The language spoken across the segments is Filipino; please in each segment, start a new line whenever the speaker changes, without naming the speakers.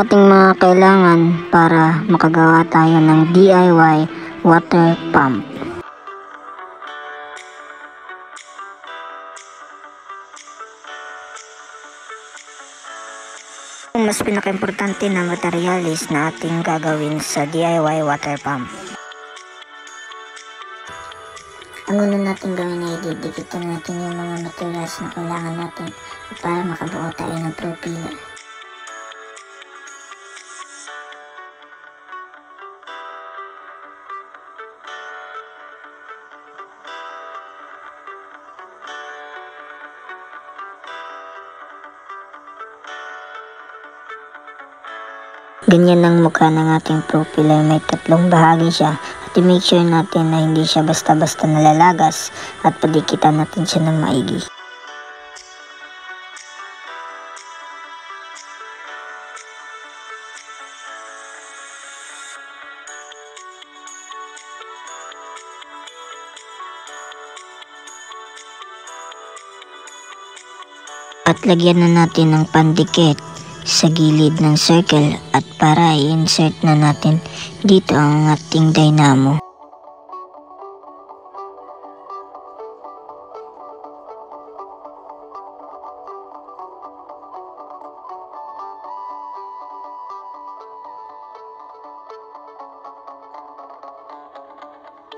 ating mga kailangan para makagawa tayo ng DIY water pump. Ang mas pinaka-importante na materialis na ating gagawin sa DIY water pump. Ang una natin gawin ay didikitan natin yung mga materials na kailangan natin para makabuo tayo ng propiller. Ganyan ang mukha ng ating propiller. May tatlong bahagi siya. At i-make sure natin na hindi siya basta-basta nalalagas at padikitan natin siya ng maigi. At lagyan na natin ng pandikit sa gilid ng circle at para i-insert na natin dito ang ating dynamo.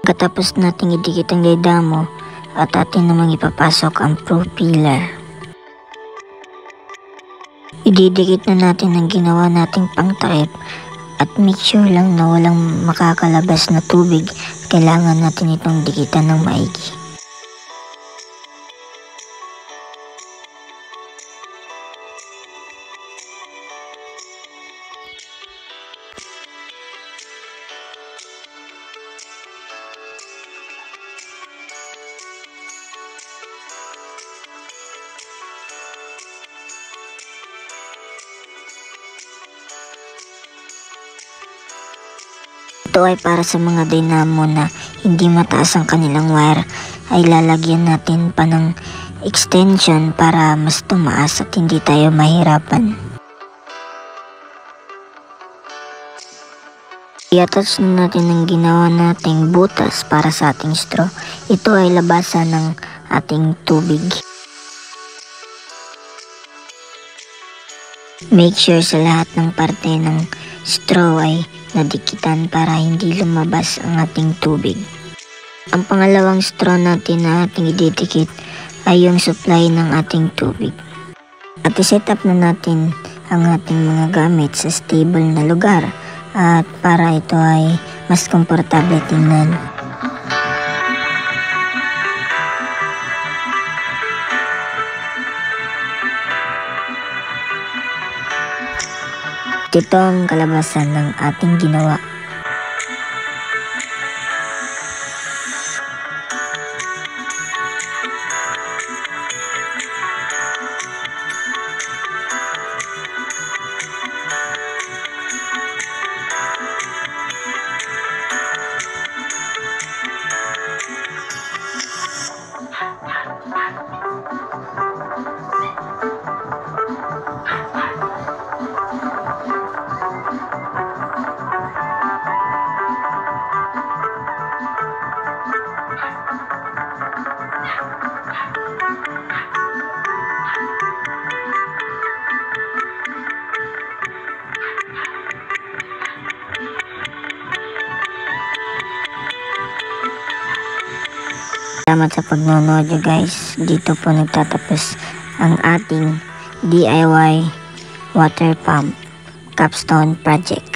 Katapos nating idikit ang dynamo at atin namang ipapasok ang propiller. Ididikit na natin ang ginawa nating pangtakip at make sure lang na walang makakalabas na tubig. Kailangan natin itong dikitan ng maigi. Ito ay para sa mga dynamo na hindi mataas ang kanilang wire ay lalagyan natin pa ng extension para mas tumaas at hindi tayo mahirapan. I-attach na natin ang ginawa nating butas para sa ating straw. Ito ay labasan ng ating tubig. Make sure sa lahat ng parte ng straw ay nadikitan para hindi lumabas ang ating tubig. Ang pangalawang straw natin na ating ididikit ay yung supply ng ating tubig. At iset up na natin ang ating mga gamit sa stable na lugar at para ito ay mas komportable tingnan. Ito ang kalabasan ng ating ginawa. Salamat sa pagnonood nyo guys. Dito po nagtatapos ang ating DIY water pump capstone project.